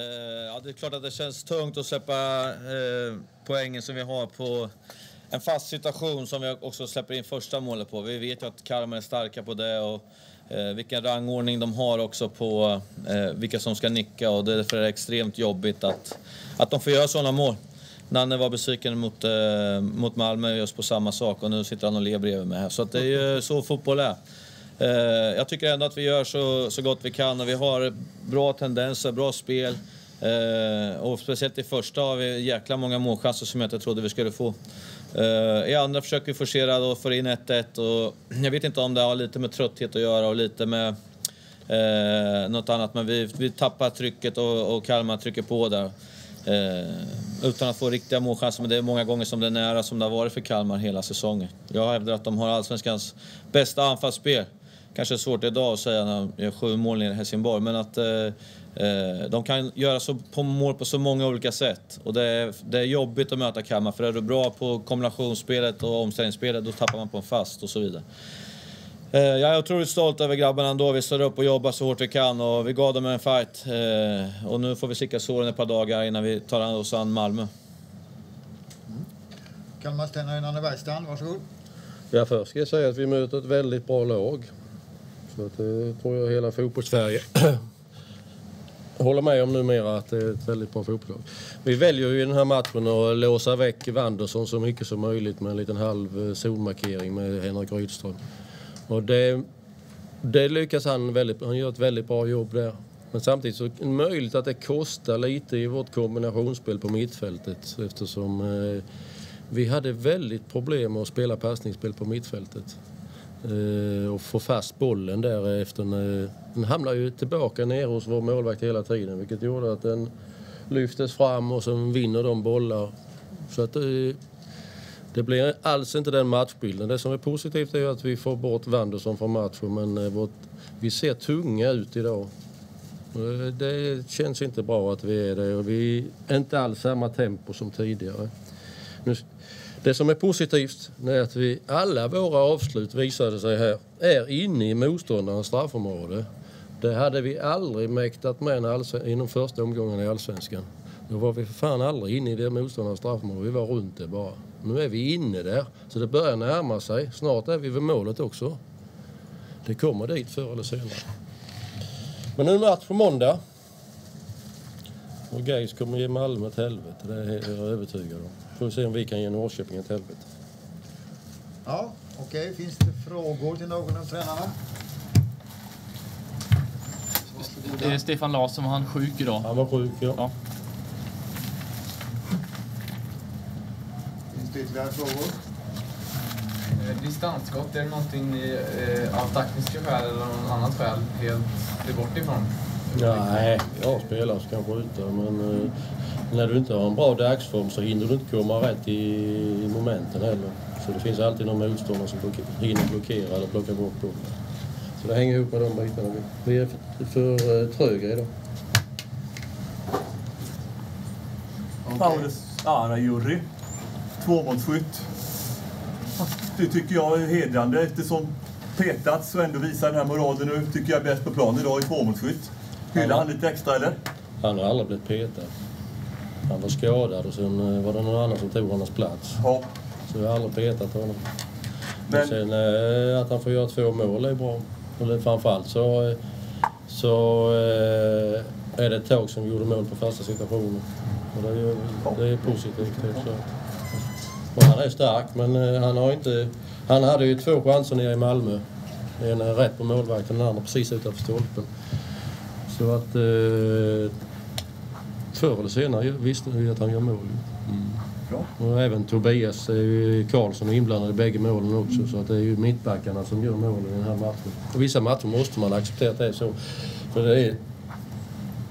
Eh, ja, det är klart att det känns tungt att släppa eh, poängen som vi har på en fast situation som vi också släpper in första målet på. Vi vet ju att Kalmar är starka på det och eh, vilken rangordning de har också på eh, vilka som ska nicka och därför är det extremt jobbigt att, att de får göra sådana mål. Nanne var besviken mot, eh, mot Malmö just på samma sak och nu sitter han och ler bredvid mig här. Så att det är ju så fotboll är. Eh, jag tycker ändå att vi gör så, så gott vi kan och vi har bra tendenser, bra spel. Eh, och speciellt i första har vi jäkla många målchanser som jag inte trodde vi skulle få. Eh, I andra försöker vi forcera och få in 1-1 och jag vet inte om det har lite med trötthet att göra och lite med eh, något annat men vi, vi tappar trycket och, och Kalmar trycker på där. Eh, utan att få riktiga målchanser, men det är många gånger som det är nära som det har varit för Kalmar hela säsongen. Jag hävdar att de har allsvenskans bästa anfallsspel. Kanske svårt idag att säga när de gör sju mål i Helsingborg, men att eh, eh, de kan göra så, på mål på så många olika sätt. Och det är, det är jobbigt att möta Kalmar, för är du bra på kombinationsspelet och omställningsspelet, då tappar man på en fast och så vidare. Eh, jag är otroligt stolt över grabbarna ändå. Vi står upp och jobbar så hårt vi kan och vi gav dem en fight. Eh, och nu får vi slicka såren ett par dagar innan vi tar oss an Malmö. Kalmars tränare Nanne Bergstrand, varsågod. Ja, först ska jag säga att vi möter ett väldigt bra lag. Så att det tror jag hela fotbollssverige håller med om numera att det är ett väldigt bra fotbollslag. Vi väljer ju i den här matchen att låsa väck Wanderson så mycket som möjligt med en liten halv eh, zonmarkering med Henrik Rydström. Och det, det lyckas han väldigt Han gör ett väldigt bra jobb där. Men samtidigt så är det möjligt att det kostar lite i vårt kombinationsspel på mittfältet eftersom eh, vi hade väldigt problem med att spela passningsspel på mittfältet. Eh, och få fast bollen där efter. Eh, den hamnar ju tillbaka ner hos vår målvakt hela tiden vilket gjorde att den lyftes fram och sen vinner de bollar. Så att det, det blir alls inte den matchbilden. Det som är positivt är att vi får bort Wanderson från matchen men vårt, vi ser tunga ut idag. Det känns inte bra att vi är det och vi är inte alls samma tempo som tidigare. Det som är positivt är att vi, alla våra avslut visade sig här är inne i motståndarens straffområde. Det hade vi aldrig mäktat med inom första omgången i Allsvenskan. Då var vi för fan aldrig inne i det motståndarens straffområde. Vi var runt det bara. Nu är vi inne där, så det börjar närma sig. Snart är vi vid målet också. Det kommer dit förr eller senare. Men nu är match på måndag. Och Gais kommer ge Malmö ett helvete, det är jag övertygad om. Får vi se om vi kan ge Norrköping ett helvete. Ja, okej. Okay. Finns det frågor till någon av tränarna? Det är Stefan Larsson, var han sjuk idag? Han var sjuk, ja. ja. Finns det ytterligare frågor? Eh, distansskott, är det någonting ni eh, av taktiska skäl eller något annat skäl helt är bort ifrån? Nej, jag spelar som kan skjuta men eh, när du inte har en bra dagsform så hinner du inte komma rätt i, i momenten heller. Så det finns alltid någon motståndare som hinner blockera eller plocka bort bollen. Så det hänger ihop med de bitarna. Vi är för, för eh, tröga idag. Okay. Paulus Ara-jury tvåmålsskytt. Det tycker jag är hedrande eftersom petats och ändå visar den här moralen nu. Tycker jag är bäst på plan idag i tvåmålsskytt. Hyllar han lite extra eller? Han har aldrig blivit petad. Han var skadad och sen eh, var det någon annan som tog hans plats. Ja. Så jag har aldrig petat honom. Men... sen eh, att han får göra två mål är bra. Eller framförallt så, eh, så är det ett tag som gjorde mål på fasta situationer. Och det, är, det är positivt. Så. Och han är stark, men han har inte... Han hade ju två chanser nere i Malmö. En rätt på målvakten, den andra precis utanför stolpen. Så att... Eh, förr eller senare visste vi att han gör mål. Mm. Och även Tobias Karlsson är inblandad i bägge målen också. Så att det är ju mittbackarna som gör målen i den här matchen. Och vissa matcher måste man acceptera att det är så. För det är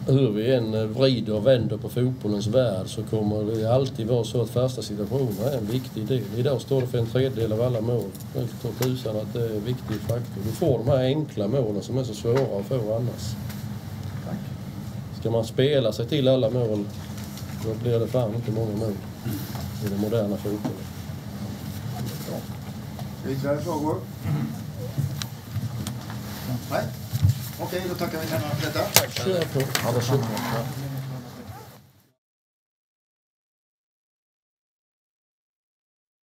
hur vi än eh, vrider och vänder på fotbollens värld så kommer det alltid vara så att fasta situationer är en viktig del. Idag står det för en tredjedel av alla mål. Tror tusan att det är en viktig faktor. Du får de här enkla målen som är så svåra att få annars. Ska man spela sig till alla mål då blir det fan inte många mål i den moderna fotbollen. Ytterligare frågor? Nej? Okej, då tackar vi tränarna för detta. Tack. Kör på.